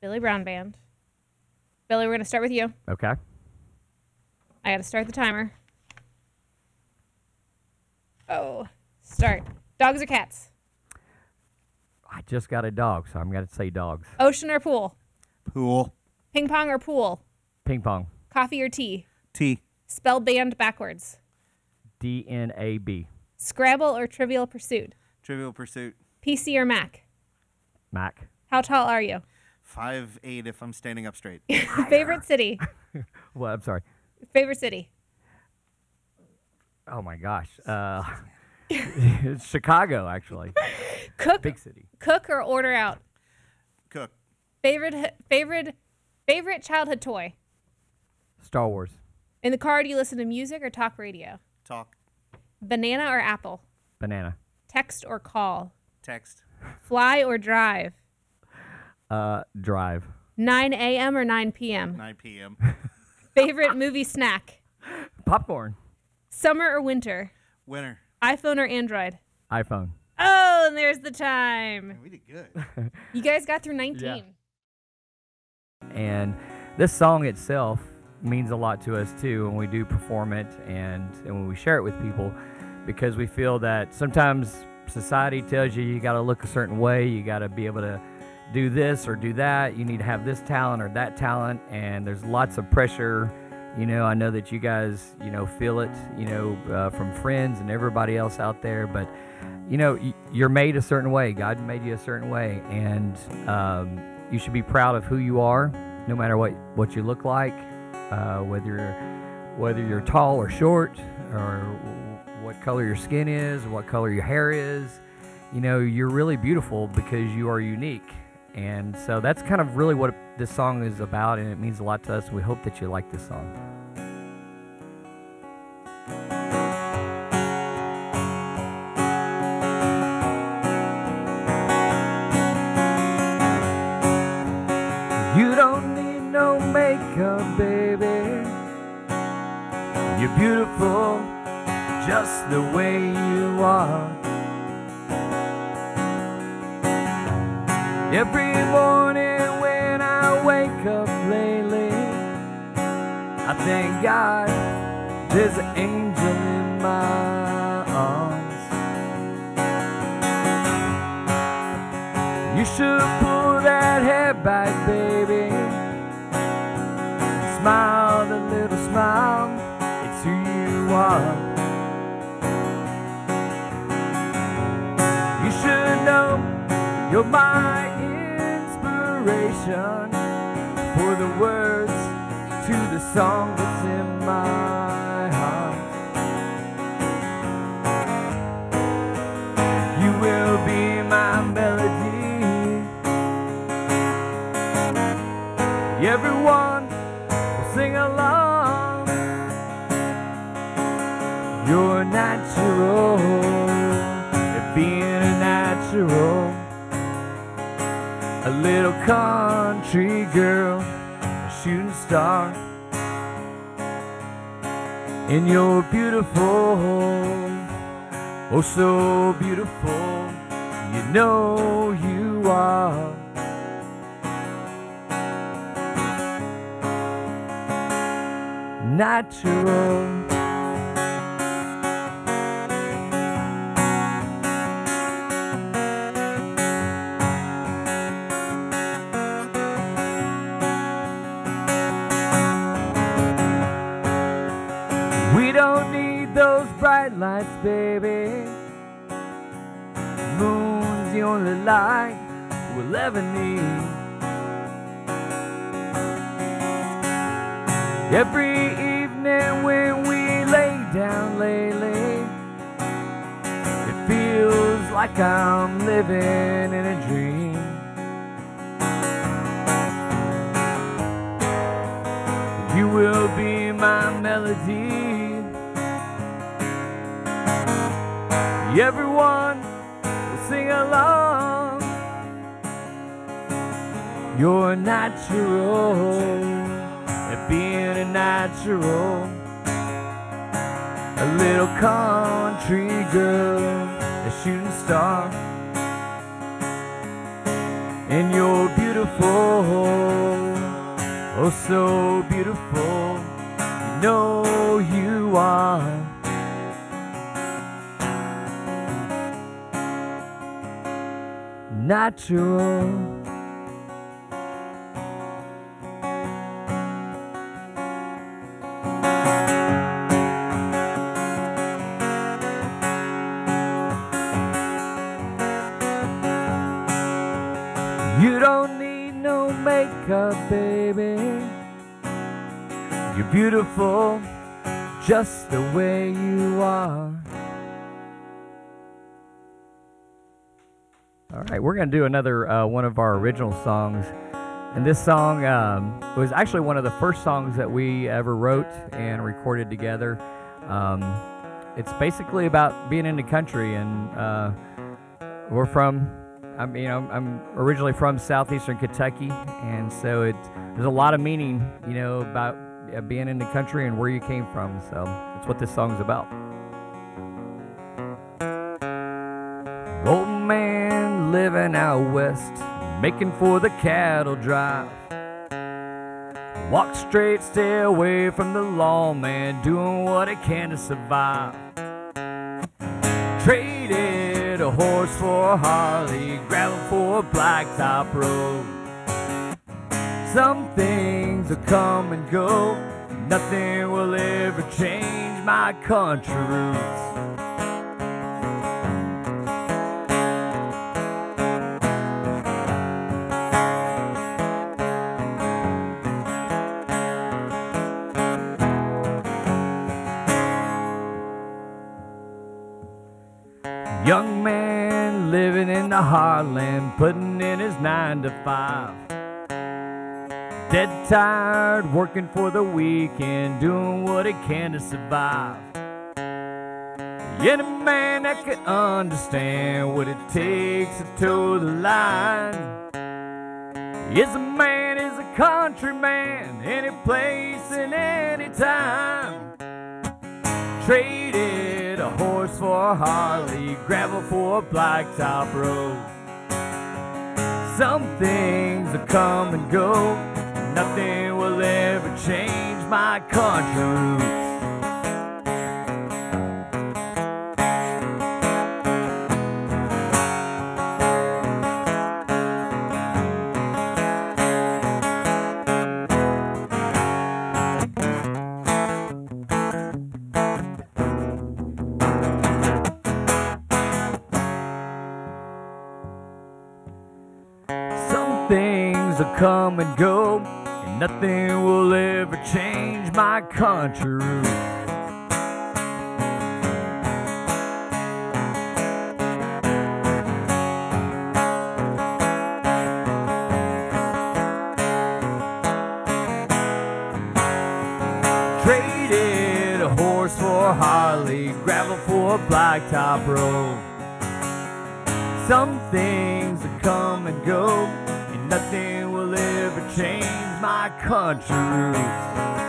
Billy Brown Band. Billy, we're going to start with you. Okay. I got to start the timer. Oh, start. Dogs or cats? I just got a dog, so I'm going to say dogs. Ocean or pool? Pool. Ping pong or pool? Ping pong. Coffee or tea? Tea. Spell band backwards. D N A B. Scrabble or Trivial Pursuit? Trivial Pursuit. PC or Mac? Mac. How tall are you? Five eight if I'm standing up straight. Favorite city? Well, I'm sorry. Favorite city? Oh my gosh. Uh, it's Chicago, actually. Cook, Big city. cook or order out? Cook. Favorite, favorite, favorite childhood toy? Star Wars. In the car, do you listen to music or talk radio? Talk. Banana or apple? Banana. Text or call? Text. Fly or drive? Uh, drive. 9 a.m. or 9 p.m.? 9 p.m. Favorite movie snack? Popcorn. Summer or winter? Winter. iPhone or Android? iPhone. Oh, and there's the time. Man, we did good. You guys got through 19. And this song itself means a lot to us too when we do perform it and, and when we share it with people because we feel that sometimes society tells you you got to look a certain way, you got to be able to do this or do that, you need to have this talent or that talent, and there's lots of pressure. You know, I know that you guys, you know, feel it, you know, uh, from friends and everybody else out there, but you know, you're made a certain way. God made you a certain way, and um, you should be proud of who you are, no matter what what you look like, uh, whether you're whether you're tall or short, or what color your skin is, what color your hair is. You know, you're really beautiful because you are unique, and so that's kind of really what this song is about, and it means a lot to us. We hope that you like this song. You don't need no makeup, baby. You're beautiful just the way you are. Every morning when I wake up lately, I thank God there's an angel in my arms. You should pull that hair back, baby. Smile the little smile, it's who you are. You should know you're my for the words to the song that's in my heart. You will be my melody. Everyone will sing along. You're natural, at being a natural. Little country girl, a shooting star. in your beautiful home. oh so beautiful. You know you are. Natural. Baby. Moon's the only light we'll ever need. Every evening when we lay down lately, it feels like I'm living in a dream. You will be my melody. Everyone will sing along. You're natural at being a natural. A little country girl, a shooting star. And you're beautiful, oh so beautiful. You know you are. Natural. You don't need no makeup, baby. You're beautiful just the way you are. All right, we're going to do another uh, one of our original songs. And this song um, was actually one of the first songs that we ever wrote and recorded together. Um, it's basically about being in the country, and uh, we're from I'm you know I'm originally from southeastern Kentucky, and so it there's a lot of meaning you know about uh, being in the country and where you came from. So that's what this song's about. Living out west, making for the cattle drive. Walk straight, stay away from the lawman, doing what he can to survive. Traded a horse for a Harley, gravel for a blacktop road. Some things will come and go, nothing will ever change my country roots. Young man living in the heartland, putting in his nine to five. Dead tired, working for the weekend, doing what he can to survive. Yet a man that can understand what it takes to toe the line. Is a man, is a countryman, any place and any time. Traded a horse for a Harley, gravel for a blacktop road. Some things will come and go, nothing will ever change my country come and go, and nothing will ever change my country. Traded a horse for Harley, gravel for a blacktop road. Some things come and go, and nothing change my country roots.